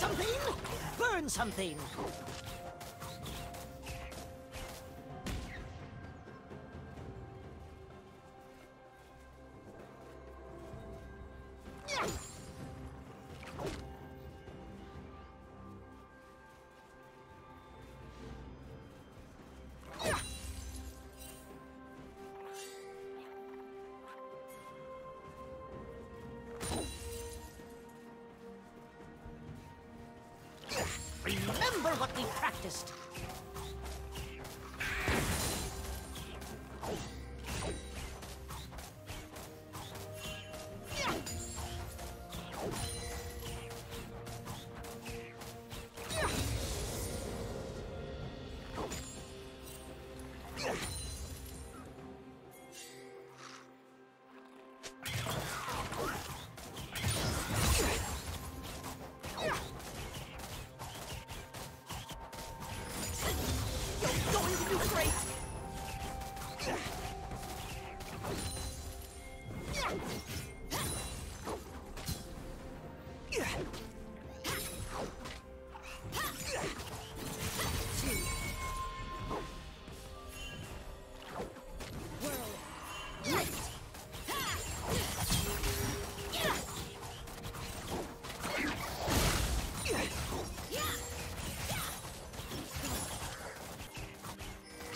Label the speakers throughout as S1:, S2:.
S1: Something? Burn something! What we practiced.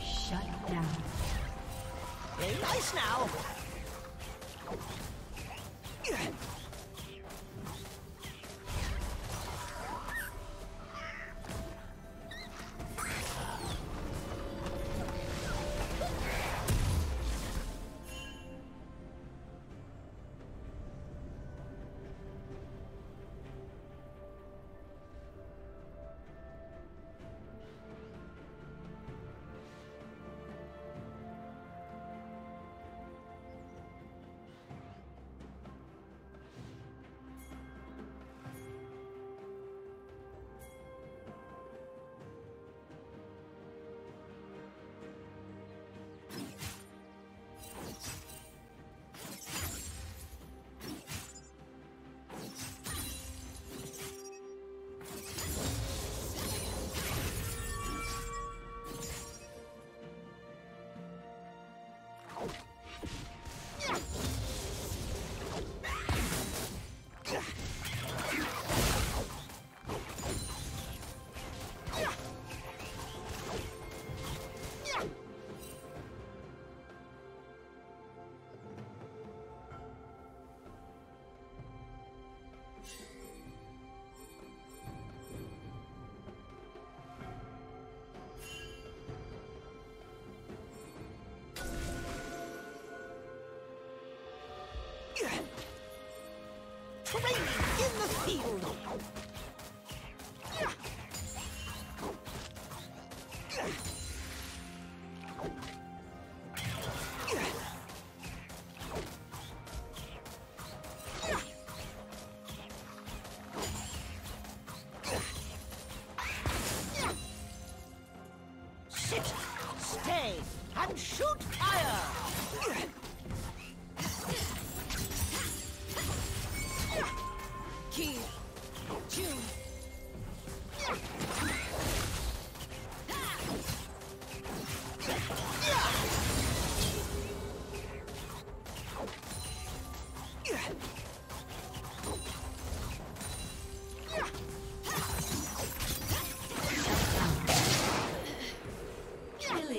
S2: Shut down.
S1: Very nice now. Training in the field. Sit, stay, and shoot fire!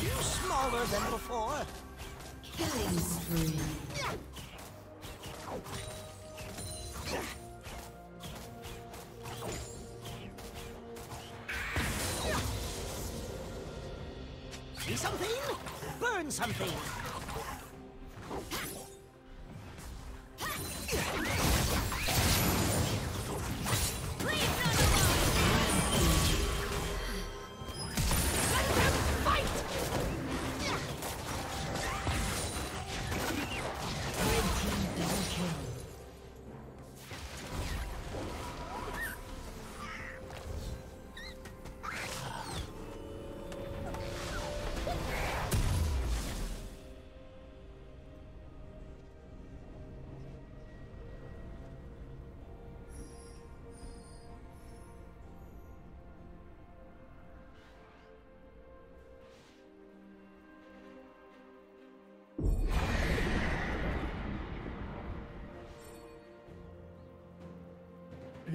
S1: Are you smaller than before?
S2: Killing spree.
S1: See something? Burn something!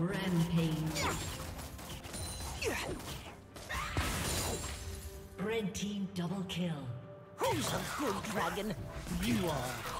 S2: Rampage. Red team double kill.
S1: Who's a good dragon? You are.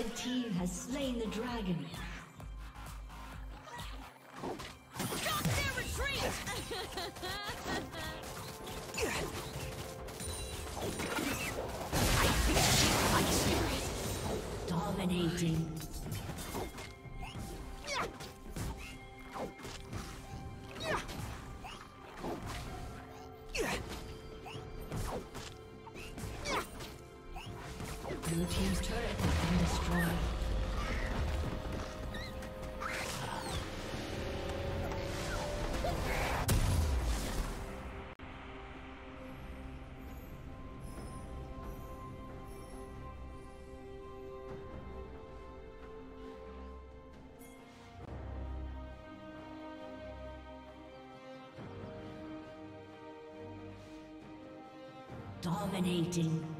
S2: Red team has slain the dragon.
S3: Their retreat!
S2: Dominating. Blue team's turret. Dominating.